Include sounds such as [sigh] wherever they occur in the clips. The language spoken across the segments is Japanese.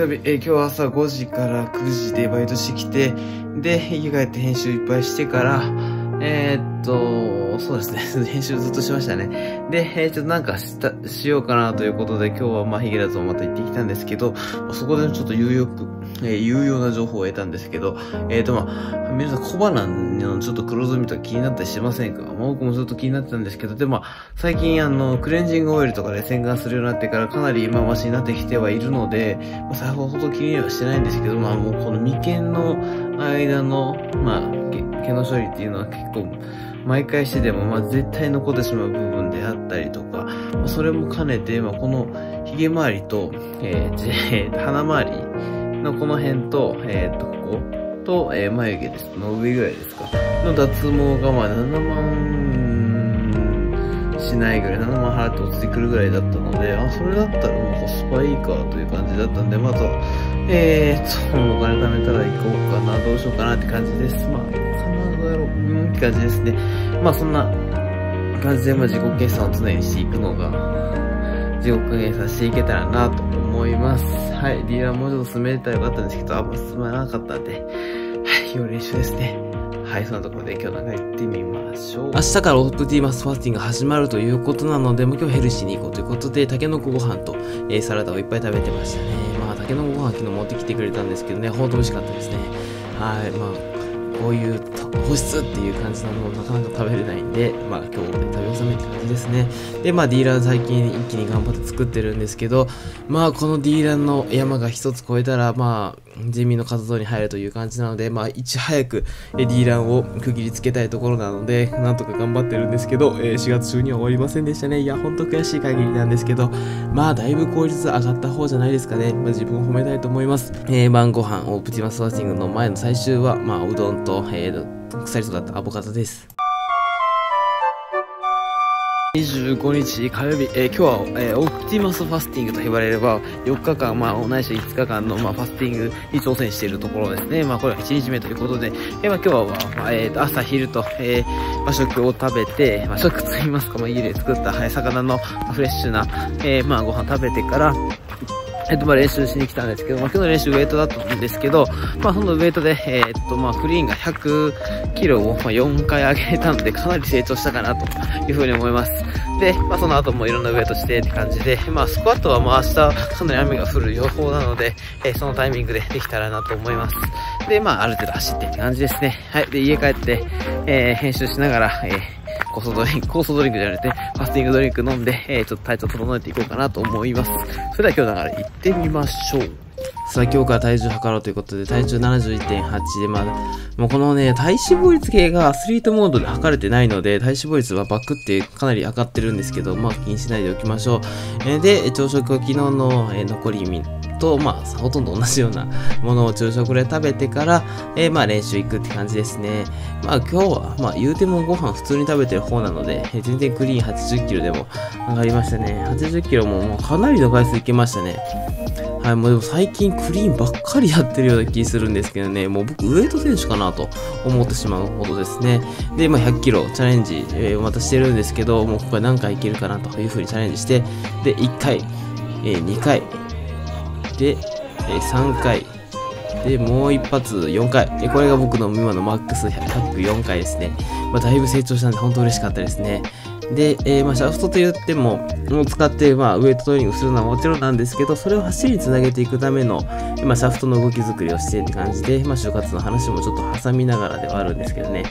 曜日、えー、今日朝5時から9時でバイトしてきて、で、家帰って編集いっぱいしてから、えー、っと、そうですね。[laughs] 編集ずっとしましたね。で、えー、ちょっとなんかした、しようかなということで、今日はまあ、ヒゲラズをまた行ってきたんですけど、そこでちょっと有力、えー、有用な情報を得たんですけど、えっ、とまあ、皆さん小鼻のちょっと黒ずみとか気になったりしませんか？まあ、僕もずっと気になってたんですけど、でも、最近あの、クレンジングオイルとかで洗顔するようになってからかなり今マシになってきてはいるので、まあ、さほど気にはしてないんですけど、まあもうこの眉間の間の、まあ、毛の処理っていうのは結構、毎回してでも、まあ、絶対残ってしまう部分ったりとか、まあ、それも兼ねて、まあ、この髭周りと、えー、鼻周 [laughs] りのこの辺と、えー、っと、ここ、と、えー、眉毛です。の上ぐらいですか。の脱毛が、まあ、7万しないぐらい、7万払って落ちてくるぐらいだったので、あ、それだったらもうコスパいいかという感じだったんで、まずは、えー、っと、お金貯めたら行こうかな、どうしようかなって感じです。まあ、必ずやろう、うんって感じですね。まあ、そんな感じで、自己計算を常にしていくのが、自己計算していけたらなと思います。はい、リーダーもうちょっと進めたらよかったんですけど、あんま進まなかったんで、はい、要練習ですね。はい、そんなところで今日なんか行ってみましょう。明日からオプティマスファスティングが始まるということなので、もう今日ヘルシーに行こうということで、タケノコご飯と、えー、サラダをいっぱい食べてましたね。まあ、タケノコご飯昨日持ってきてくれたんですけどね、ほんと美味しかったですね。はい、まあ、こういう保湿っていう感じなのをなかなか食べれないんで、まあ今日で食べ納めって感じですね。で、まあディーラー最近一気に頑張って作ってるんですけど、まあこのディーラーの山が一つ越えたら、まあ人民の活動に入るという感じなので、まあいち早くディーラーを区切りつけたいところなので、なんとか頑張ってるんですけど、えー、4月中には終わりませんでしたね。いや、ほんと悔しい限りなんですけど、まあだいぶ効率上がった方じゃないですかね。まあ自分を褒めたいと思います。えー、晩ご飯、オプティマスワーティングの前の最終は、まあうどんと、えー、腐りそうだったアボカドです。25日火曜日、えー、今日は、えー、オプティマスファスティングと呼ばれれば、4日間、まあ、ないし5日間の、まあ、ファスティングに挑戦しているところですね。まあ、これは1日目ということで、えー、まあ、今日は、まあ、えー、朝、昼と、えー、まあ、食を食べて、まあ、食と言いますか、まあ、家で作った、はい、魚のフレッシュな、えー、まあ、ご飯食べてから、えっと、まあ練習しに来たんですけど、まあ今日の練習ウェイトだったんですけど、まあそのウェイトで、えー、っと、まあクリーンが100キロを、まあ、4回上げたんで、かなり成長したかなというふうに思います。で、まあその後もいろんなウェイトしてって感じで、まあスクワットはまあ明日かなり雨が降る予報なので、えー、そのタイミングでできたらなと思います。で、まあある程度走ってって感じですね。はい。で、家帰って、えー、編集しながら、えー、酵素ドリンク、酵素ドリンクじゃなくて、ファスティングドリンク飲んで、えー、ちょっと体調整えていこうかなと思います。それでは今日だから行ってみましょう。さあ今日から体重測ろうということで、体重71.8で、まだ、もうこのね、体脂肪率系がアスリートモードで測れてないので、体脂肪率はバックってかなり上がってるんですけど、まあ気にしないでおきましょう。えー、で、朝食は昨日の、えー、残りと、まあ、ほとんど同じようなものを昼食で食べてから、えー、まあ、練習行くって感じですね。まあ、今日は、まあ、言うてもご飯普通に食べてる方なので、えー、全然クリーン80キロでも上がりましたね。80キロももうかなりの回数いけましたね。はい、もうでも最近クリーンばっかりやってるような気するんですけどね、もう僕ウエイト選手かなと思ってしまうほどですね。で、まあ100キロチャレンジ、えー、またしてるんですけど、もうここで何回いけるかなというふうにチャレンジして、で、1回、えー、2回、で、え3回。で、もう一発4回。えこれが僕の今のマックス100、4回ですね。まあ、だいぶ成長したんで、本当嬉しかったですね。で、えー、まあ、シャフトと言っても、もう使って、まあ、ウエイトトレーニングするのはもちろんなんですけど、それを走りにつなげていくための、まあ、シャフトの動き作りをしてって感じで、まあ、就活の話もちょっと挟みながらではあるんですけどね。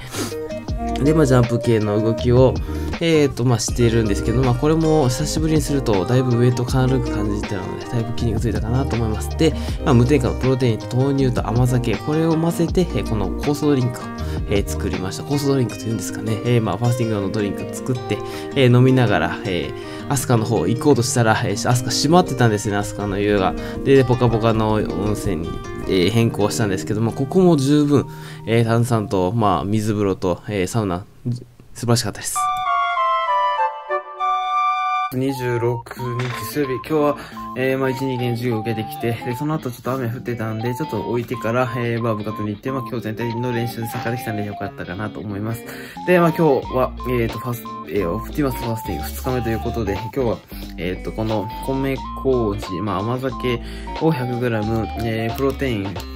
で、まあ、ジャンプ系の動きを、えーと、まあ、しているんですけど、まあ、これも久しぶりにすると、だいぶウエイト軽く感じてたので、だいぶ筋肉ついたかなと思います。で、まあ、無添加のプロテイン豆乳と甘酒、これを混ぜて、えー、この酵素ドリンクを、えー、作りました。酵素ドリンクというんですかね。えー、まあ、ファスティング用のドリンクを作って、えー、飲みながら、えー、アスカの方行こうとしたら、えー、アスカ閉まってたんですね、アスカの湯が。で、ポカポカの温泉に、え、変更したんですけども、ここも十分、えー、炭酸と、まあ、水風呂と、えー、サウナ、素晴らしかったです。26日水曜日、今日は、えー、まあ、1、2件授業を受けてきて、で、その後ちょっと雨降ってたんで、ちょっと置いてから、えー、まあ、部活に行って、まあ、今日全体の練習で参加できたんでよかったかなと思います。で、まあ、今日は、えっ、ー、と、ファス、えー、オプティマスファスティング2日目ということで、今日は、えっ、と、この米麹、まあ、甘酒を 100g、えー、プロテイン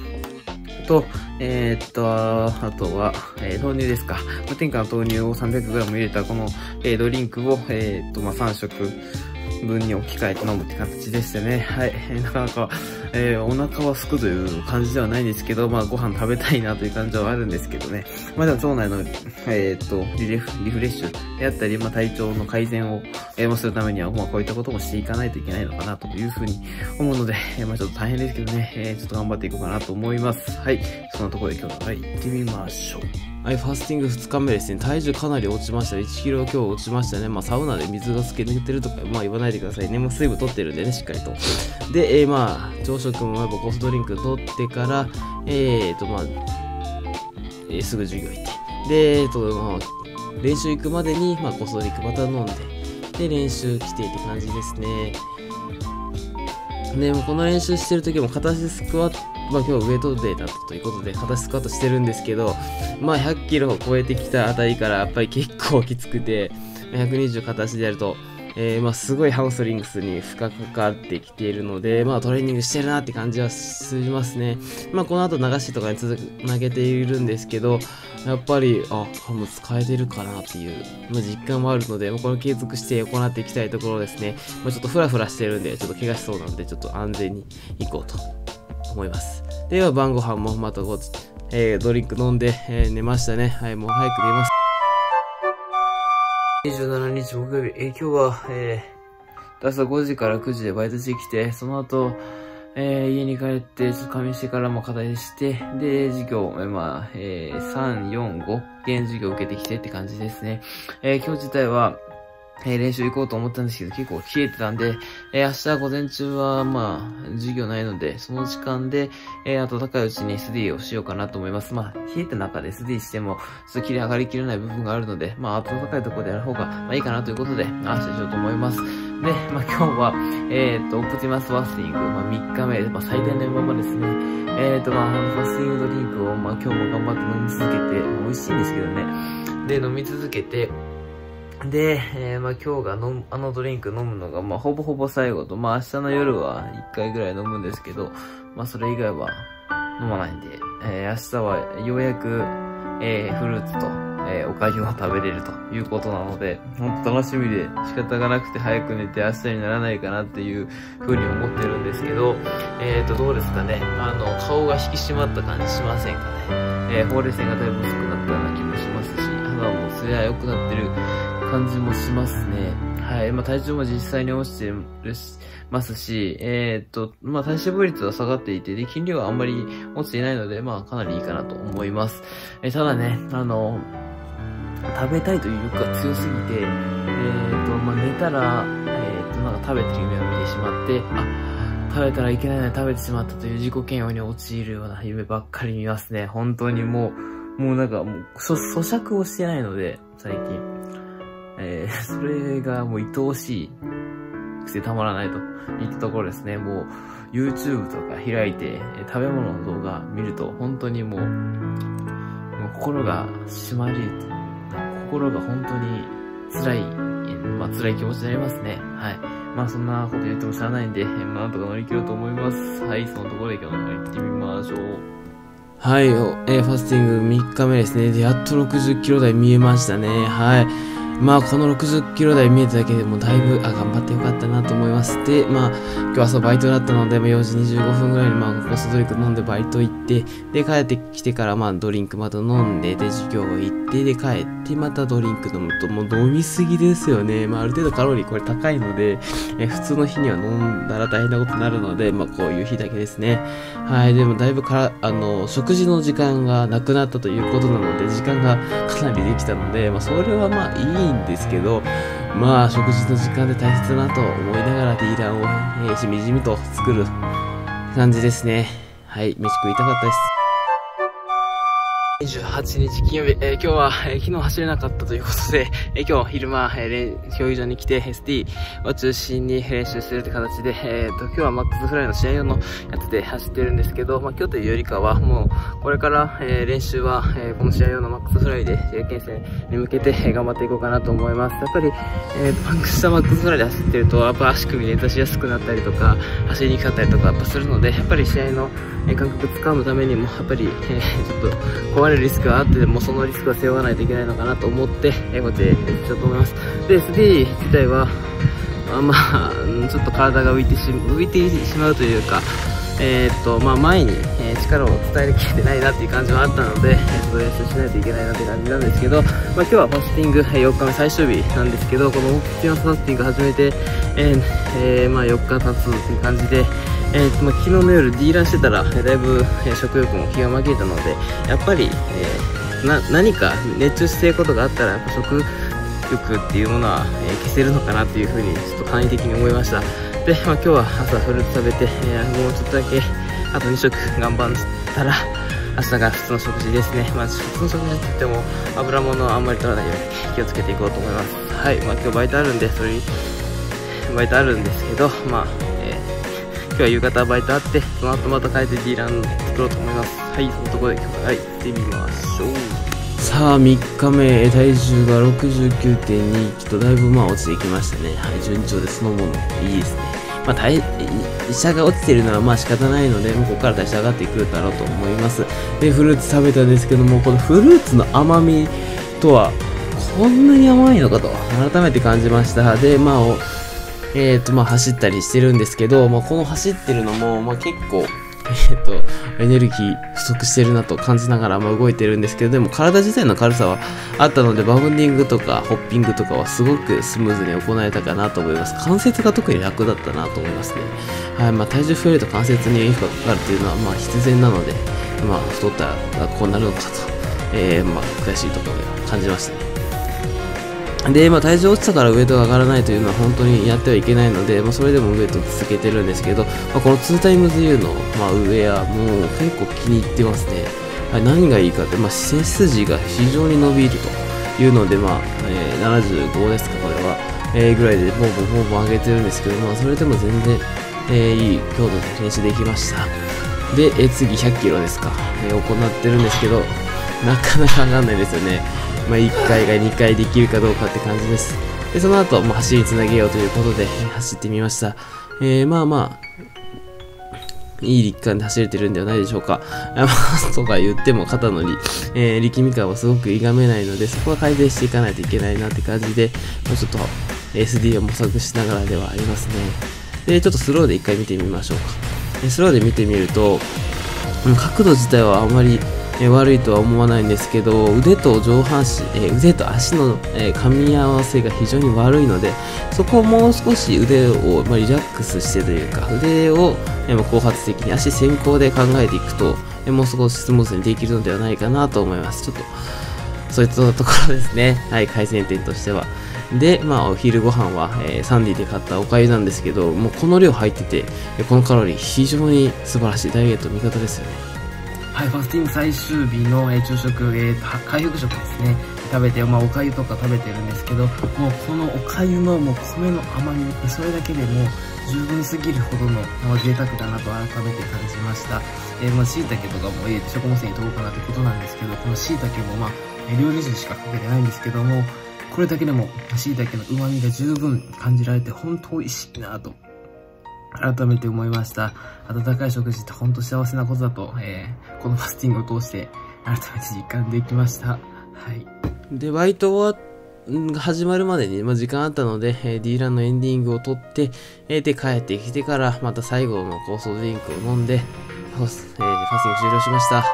と、えー、っと、あとは、えー、豆乳ですか。無添加の豆乳を 300g 入れたこの、えー、ドリンクを、えー、っと、まあ、3食、分に置き換えて飲むって形でしたね。はい。なかなか、えー、お腹はすくという感じではないんですけど、まあご飯食べたいなという感じはあるんですけどね。まあでも腸内の、えー、っとリフ、リフレッシュであったり、まあ体調の改善を、えー、するためには、まあこういったこともしていかないといけないのかなというふうに思うので、えー、まあちょっと大変ですけどね、えー、ちょっと頑張っていこうかなと思います。はい。そんなところで今日ははい行ってみましょう。はい、ファスティング2日目ですね。体重かなり落ちました。1キロ今日落ちましたね。まあ、サウナで水が透け抜けてるとか、まあ、言わないでくださいね。もう水分取ってるんでね、しっかりと。で、えー、まあ、食もやっぱコスドリンク取ってから、えーと、まあ、えー、すぐ授業行って。で、えーと、まあ、練習行くまでに、まあ、コスドリンクまた飲んで、で、練習来てって感じですね。で、もこの練習してる時も片足スクワットまあ、今日ウェイトデーだったということで、片スクワットしてるんですけど、まあ、100キロを超えてきたあたりから、やっぱり結構きつくて、120片足でやると、えー、まあ、すごいハムストリングスに負荷かかってきているので、まあ、トレーニングしてるなって感じはしますね。まあ、この後流しとかに続く、投げているんですけど、やっぱり、あ、ハム使えてるかなっていう、まあ、実感もあるので、まあ、これ継続して行っていきたいところですね。まあ、ちょっとフラフラしてるんで、ちょっと怪我しそうなので、ちょっと安全に行こうと思います。では晩ご飯もまたご、えー、ドリンク飲んで、えー、寝ましたね。はい、もう早く寝ます。27日木曜日、えー、今日は、えー、朝5時から9時でバイトしてきて、その後、えー、家に帰って、ちょっと仮眠してからも課題して、で、授業、えー、まあ、えー、3、4、5件授業受けてきてって感じですね。えー、今日自体は、えー、練習行こうと思ったんですけど、結構冷えてたんで、えー、明日午前中は、まあ、授業ないので、その時間で、えー、暖かいうちに SD をしようかなと思います。まあ、冷えた中で SD しても、ちょっと切り上がりきれない部分があるので、まあ、暖かいところでやる方が、まあ、いいかなということで、明日しようと思います。で、まあ、今日は、えっ、と、オプティマスファスティング、まあ、3日目、まあ、最大の今まですね。えっ、と、まあ、ファスティングドリンクを、まあ、今日も頑張って飲み続けて、美味しいんですけどね。で、飲み続けて、で、えー、まあ今日が飲む、あのドリンク飲むのが、まあほぼほぼ最後と、まあ明日の夜は1回ぐらい飲むんですけど、まあそれ以外は飲まないんで、えー、明日はようやく、えー、フルーツと、えー、おかゆを食べれるということなので、本当楽しみで仕方がなくて早く寝て明日にならないかなっていう風に思ってるんですけど、えーと、どうですかね。あの、顔が引き締まった感じしませんかね。えー、ほうれい線がだいぶ薄くなったような気もしますし、肌もツヤ良くなってる感じもしますね。はい。まあ、体重も実際に落ちてるし、ますし、えー、っと、まあ、体脂肪率は下がっていて、で、筋量はあんまり落ちていないので、まあ、かなりいいかなと思います。えー、ただね、あの、食べたいという欲が強すぎて、えー、っと、まあ、寝たら、えー、っと、なんか食べてる夢を見てしまって、あ、食べたらいけないのに食べてしまったという自己嫌悪に陥るような夢ばっかり見ますね。本当にもう、もうなんかもう、咀嚼をしてないので、最近。えー、[laughs] それがもう愛おしいくてたまらないといったところですね。もう YouTube とか開いて、食べ物の動画見ると本当にもう、もう心が締まり、心が本当に辛い、まあ辛い気持ちになりますね。はい。まあそんなこと言っても知らないんで、まあなんとか乗り切ろうと思います。はい、そのところで今日の行ってみましょう。はい、えー、ファスティング3日目ですね。で、やっと60キロ台見えましたね。はい。まあこの60キロ台見えただけでもだいぶ、あ、頑張ってよかったなと思います。で、まあ今日朝バイトだったので、まあ、4時25分ぐらいにまあコストドリンク飲んでバイト行って、で帰ってきてからまあドリンクまた飲んで、で授業行って、で帰ってまたドリンク飲むともう飲みすぎですよね。まあある程度カロリーこれ高いので、え普通の日には飲んだら大変なことになるので、まあこういう日だけですね。はい、でもだいぶから、あの、食事の時間がなくなったということなので、時間がかなりできたので、まあそれはまあいいんですけど、まあ、食事の時間で大切だなと思いながらディーラーを、えー、しみじみと作る感じですね。はい、飯食いたかったです。28日金曜日、えー、今日は、えー、昨日走れなかったということで、[laughs] えー、今日昼間、えー、競技場に来て ST を中心に練習してるって形で、えー、と今日はマックスフライの試合用のやつで走ってるんですけど、まあ、今日というよりかはもうこれから、えー、練習は、えー、この試合用のマックスフライで経験戦に向けて、えー、頑張っていこうかなと思います。やっぱり、えー、パンクしたマックスフライで走ってると、やっぱ足首熱出しやすくなったりとか、走りにくかったりとかやっぱするので、やっぱり試合の、え、感覚つかむためにも、やっぱり、えー、ちょっと壊れるリスクがあってでもそのリスクは背負わないといけないのかなと思って、え、こうやってやっていきたと思います。で、SD 自体は、あまあ、ちょっと体が浮いてし浮いてしまうというか、えー、っと、まあ、前に、えー、力を伝えきれてないなっていう感じはあったので、えー、ちょっと練習しないといけないなって感じなんですけど、まあ、今日はファスティング4日目最終日なんですけど、このオプティマスファスティング始めて、えーえー、まあ、4日経つっていう感じで、えーとま、昨日の夜 D ランしてたら、だいぶ、え、食欲も気が紛れたので、やっぱり、えー、何か熱中していることがあったら、やっぱ食欲っていうものは、え、消せるのかなっていうふうに、ちょっと簡易的に思いました。で、まあ、今日は朝フルーツ食べて、えー、もうちょっとだけ、あと2食頑張ったら、明日が普通の食事ですね。まあ、普通の食事って言っても、油物はあんまり取らないように気をつけていこうと思います。はい。まあ、今日バイトあるんで、それに、バイトあるんですけど、まあ、日は夕方バイトあって、その後また帰って D ラン作ろうと思います。はい、そのところで今日は行ってみましょう。さあ、3日目、体重が69.2キロとだいぶまあ落ちていきましたね。はい、順調でそのものいいですね。まあ、代謝が落ちてるのはまあ仕方ないので、もうここから代謝上がってくるだろうと思います。で、フルーツ食べたんですけども、このフルーツの甘みとは、こんなに甘いのかと、改めて感じました。で、まあ、えっ、ー、と、まあ、走ったりしてるんですけど、まあ、この走ってるのも、まあ、結構、[laughs] えっ、ー、と、エネルギー不足してるなと感じながら、まあ、動いてるんですけど、でも体自体の軽さはあったので、バウンディングとかホッピングとかはすごくスムーズに行えたかなと思います。関節が特に楽だったなと思いますね。はい、まあ、体重増えると関節に負荷がかかるっていうのは、まあ、必然なので、まあ、太ったらこうなるのかと、えー、まあ、悔しいところで感じましたね。で、まあ、体重落ちたからウエイトが上がらないというのは本当にやってはいけないので、まあ、それでもウエイトを続けてるんですけど、まあ、この 2times U の、まあ、ウェアも結構気に入ってますね。はい、何がいいかって、まあ、背筋が非常に伸びるというので、まあえー、75ですか、これは、えー、ぐらいでボンボンボンボン上げてるんですけど、まあ、それでも全然、えー、いい強度で練習できました。で、えー、次100キロですか、えー、行ってるんですけど、なかなか上がんないですよね。まあ、1回が2回できるかどうかって感じです。で、その後、まあ、走りつなげようということで、走ってみました。えー、まあまあ、いい力感で走れてるんではないでしょうか。[laughs] とか言っても肩のり、えー、力み感はすごく歪めないので、そこは改善していかないといけないなって感じで、もうちょっと SD を模索しながらではありますね。で、ちょっとスローで一回見てみましょうか。スローで見てみると、角度自体はあんまりえ悪いとは思わないんですけど腕と上半身、え腕と足の、え噛み合わせが非常に悪いのでそこをもう少し腕を、まリラックスしてというか腕を、えま後発的に足先行で考えていくと、えもう少しスムーズにできるのではないかなと思います。ちょっとそういったところですね。[laughs] はい改善点としては。で、まあ、お昼ご飯は、えー、サンディで買ったお粥なんですけど、もうこの量入ってて、このカロリー非常に素晴らしいダイエット味方ですよね。はい、ファスティング最終日の、えー、朝食、えー、回復食ですね。食べて、まあ、お粥とか食べてるんですけど、もうこのお粥のもう米の甘み、それだけでも十分すぎるほどの、まあ、贅沢だなと改めて感じました。えー、まあ、椎茸とかも、えー、食物繊維取ろうかなってことなんですけど、この椎茸もまあ、料理酒しかかけてないんですけども、これだけでも椎茸の旨味が十分感じられて、本当美味しいなと改めて思いました。温かい食事って本当幸せなことだと、えー、このファスティングを通して改めて実感できました。はい。で、バイトは、始まるまでに、まあ、時間あったので、えー、D ランのエンディングを撮って、えー、で、帰ってきてから、また最後の酵素ドリンクを飲んで、えー、ファスティング終了しました。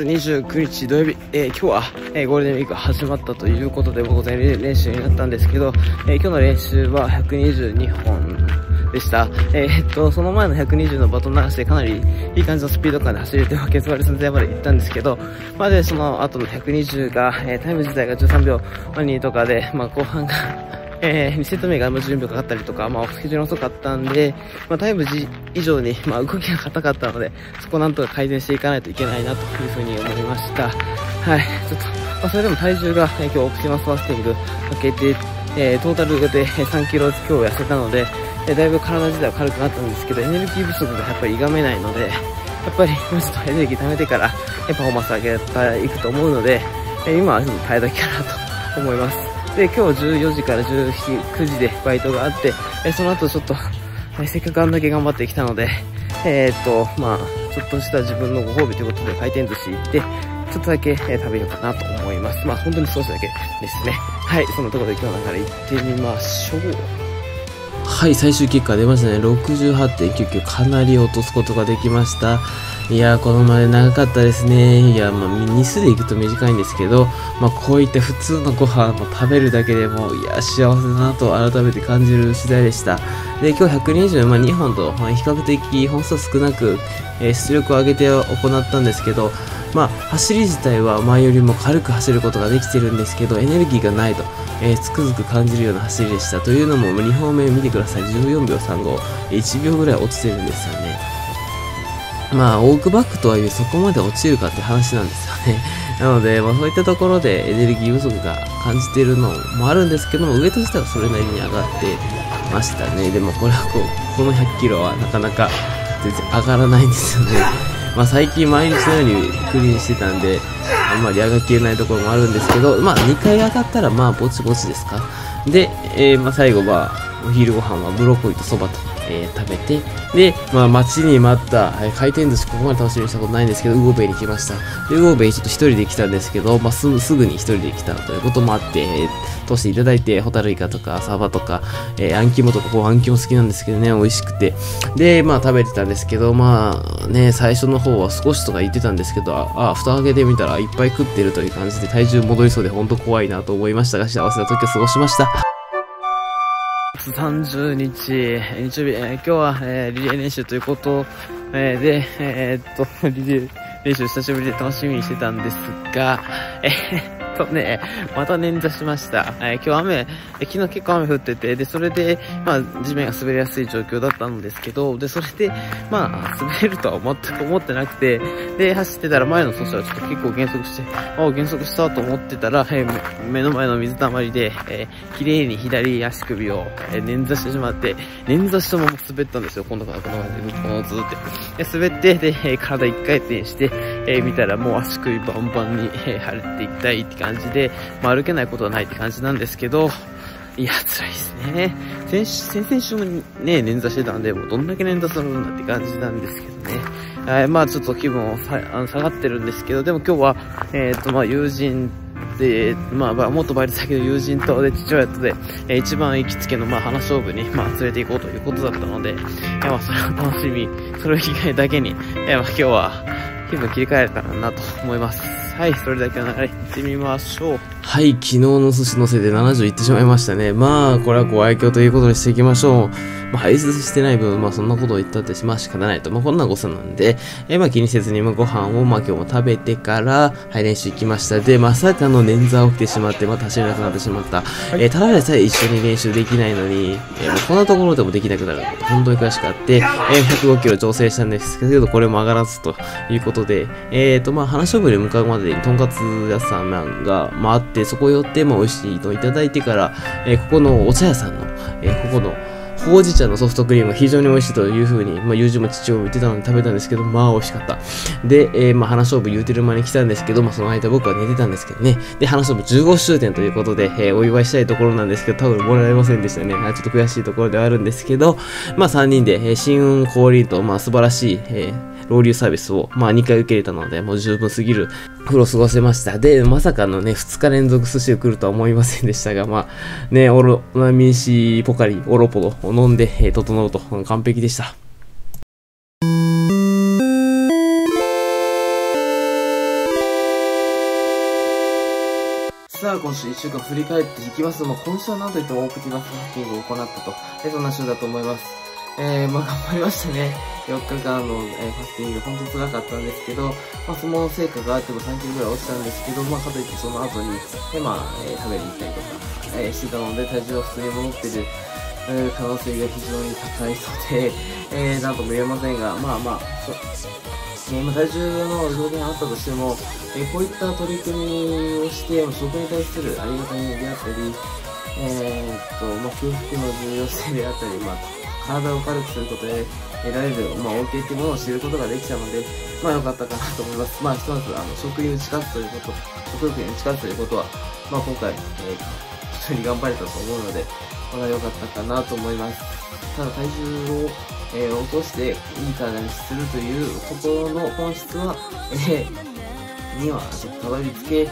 29日土曜日、えー、今日は、えー、ゴールデンウィーク始まったということで午前練習になったんですけど、えー、今日の練習は122本でした。えー、っと、その前の120のバトン流してかなりいい感じのスピード感で走れて、ケツ割り寸前まで行ったんですけど、まあで、その後の120が、えー、タイム自体が13秒2とかで、まあ後半が [laughs] えー、2セット目が準備がかかったりとか、まあ、スケジュール遅かったんで、まあ、タイム以上に、まあ、動きが硬かったので、そこをなんとか改善していかないといけないなというふうに思いました。はい。ちょっと、まあ、それでも体重が、えー、今日オプティマスファスティングかけて、えー、トータルで3キロ今日痩せたので、え、だいぶ体自体は軽くなったんですけど、エネルギー不足がやっぱり歪めないので、やっぱりもうちょっとエネルギー貯めてから、パフォーマンス上げていくと思うので、え今はちょっと耐え時かなと思います。で、今日14時から19時でバイトがあって、えその後ちょっと、えせっかくあんだけ頑張ってきたので、えー、っと、まあ、ちょっとした自分のご褒美ということで回転寿司行って、ちょっとだけ、え食べようかなと思います。まあ、本当に少しだけですね。はい、そのところで今日の流れ行ってみましょう。はい、最終結果出ましたね。68.99かなり落とすことができました。いやこのまで長かったですね。いや、まあ、日数で行くと短いんですけど、まあ、こういった普通のご飯を食べるだけでも、いや、幸せだなと改めて感じる次第でした。で、今日120、まあ、2本と、まあ、比較的本数少なく、えー、出力を上げて行ったんですけど、まあ、走り自体は前よりも軽く走ることができてるんですけど、エネルギーがないと、えー、つくづく感じるような走りでした。というのも、2本目見てください。14秒35、1秒ぐらい落ちてるんですよね。まあ、オークバックとはいえそこまで落ちるかって話なんですよね。[laughs] なので、まあそういったところでエネルギー不足が感じているのもあるんですけども、ウエイト自体はそれなりに上がってましたね。でもこれはこう、この100キロはなかなか全然上がらないんですよね。[laughs] まあ最近毎日のようにクリーンしてたんで、あんまり上がきれないところもあるんですけど、まあ2回上がったらまあぼちぼちですか。で、えー、まあ最後は、お昼ご飯はブロッコリーとそばとえー、食べて、で、まあ、待ちに待った、えー、回転寿司、ここまで楽しみにしたことないんですけど、ウゴベイに来ました。で、ウゴベイちょっと一人で来たんですけど、まあ、すぐ、すぐに一人で来たということもあって、えー、通していただいて、ホタルイカとか、サバとか、えー、アンキモとか、こう、アンキモ好きなんですけどね、美味しくて。で、まあ、食べてたんですけど、まあ、ね、最初の方は少しとか言ってたんですけど、あ、あ蓋開けてみたらいっぱい食ってるという感じで、体重戻りそうで、ほんと怖いなと思いましたが、幸せな時を過ごしました。30日、日曜日、えー、今日は、えー、リレー練習ということ、えー、で、えー、っと、[laughs] リレー練習久しぶりで楽しみにしてたんですが、えーとね、また捻挫しました。えー、今日雨、昨日結構雨降ってて、で、それで、まあ、地面が滑りやすい状況だったんですけど、で、それで、まあ、滑るとは全く思ってなくて、で、走ってたら前の走者はちょっと結構減速して、あ減速したと思ってたら、えー、目の前の水たまりで、えー、綺麗に左足首を、えー、捻挫してしまって、捻挫したまま滑ったんですよ、今度からこの感じで、このずって。滑って、で、体一回転して、えー、見たらもう足首バンバンに、えー、腫れていったいって感じで、まあ、歩けないことはないって感じなんですけど、いや、辛いですね。先先々週もね、捻挫してたんで、もうどんだけ捻挫するんだって感じなんですけどね。はい、まあちょっと気分をさあの下がってるんですけど、でも今日は、えっ、ー、と、まあ友人で、まあ、まあ、元バイト先の友人と、で、父親とで、えー、一番行きつけの、まあ、花勝負に、まあ、連れて行こうということだったので、えー、まあ、それを楽しみ、それを機会だけに、えー、まあ、今日は、気分切り替えたらなと。思います。はい、それだけの流れ行ってみましょう。はい、昨日の寿司のせいで70いってしまいましたね。まあ、これはご愛嬌ということにしていきましょう。まあ、排出してない分、まあ、そんなことを言ったって、まあ、仕方ないと。まあ、こんな誤差なんで、えー、まあ、気にせずに、まあ、ご飯を、まあ、今日も食べてから、はい、練習行きました。で、まさかの捻挫起きてしまって、また走れなくなってしまった。はい、えー、ただでさえ一緒に練習できないのに、えー、もうこんなところでもできなくなると、本当に悔しくあって、えー、105キロ調整したんですけど、これも上がらずということで、えっ、ー、と、まあ、話し勝負に向かうまでに、とんかつ屋さんが、まあ、あって、そこ寄って、まあ、美味しいのをいただいてから、えー、ここのお茶屋さんの、えー、ここの、ほうじ茶のソフトクリーム非常に美味しいというふうに、まあ、友人も父親も言ってたので食べたんですけど、まあ美味しかった。で、えー、まあ話勝負言うてる間に来たんですけど、まあその間僕は寝てたんですけどね。で、話勝負15周年ということで、えー、お祝いしたいところなんですけど、多分もらえませんでしたね。ちょっと悔しいところではあるんですけど、まあ3人で、えー、新運降臨と、まあ素晴らしい、えーロウリュサービスを、まあ2回受け入れたので、もう十分すぎる風呂過ごせました。で、まさかのね、2日連続寿司を来るとは思いませんでしたが、まあ、ね、オロナミシポカリ、オロポロを飲んで、えー、整うと、完璧でした。さあ、今週1週間振り返っていきます。も今週は何といってもオープティマスマッティングを行ったと、えそんな週だと思います。えー、まあ頑張りましたね。4日間の、えー、ファスティング、本当辛かったんですけど、まあその成果があっても3キロぐらい落ちたんですけど、まあかといってその後に、えまあ、えー、食べに行ったりとか、えしてたので、体重は普通に戻ってる、え可能性が非常に高いので、[laughs] えなんとも言えませんが、まあまあ、えまあ、体重の上限あったとしても、えこういった取り組みをして、食に対するありがたみであったり、えー、っと、まあ、空腹の重要性であったり、まあ、体を軽くすることで得られる、まあ、恩恵っていうものを知ることができたので、まあ、良かったかなと思います。まあ、ひとまず、あの、食に打ち勝つということ、食欲に打ち勝つということは、まあ、今回、えー、一緒に頑張れたと思うので、まだ良かったかなと思います。ただ、体重を、えー、落として、いい体にするというころの本質は、えー、には、ちょっとたどり着け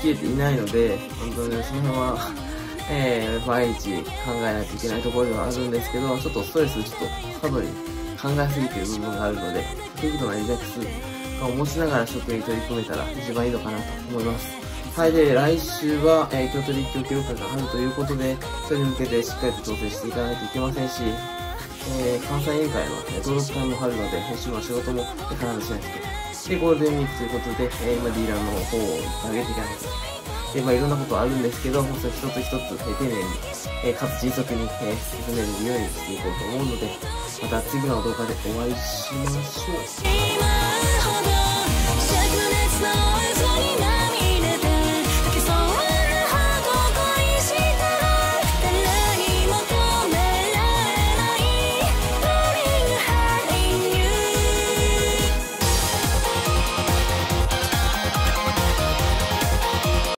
きれていないので、本当にその辺は、えー、毎日考えないといけないところではあるんですけど、ちょっとストレスちょっと過度に考えすぎてる部分があるので、適度なリラックスを持ちながら食に取り組めたら一番いいのかなと思います。はい、で、来週は、えー、京都立教記録会があるということで、それに向けてしっかりと調整していかないといけませんし、えー、関西委員会の、え登録会もあるので、編集の仕事も必ずしないといけない。で、ゴールデンウィークということで、えー、今ディーラーの方を上げていかないといけない。えまあ、いろんなことあるんですけど、それ一つ一つ、え丁寧に、えかつ迅速に、え進めるようにしていこうと思うので、また次の動画でお会いしましょう。